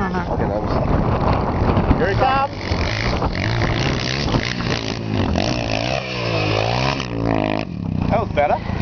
Okay, that was. Here he comes. That was better.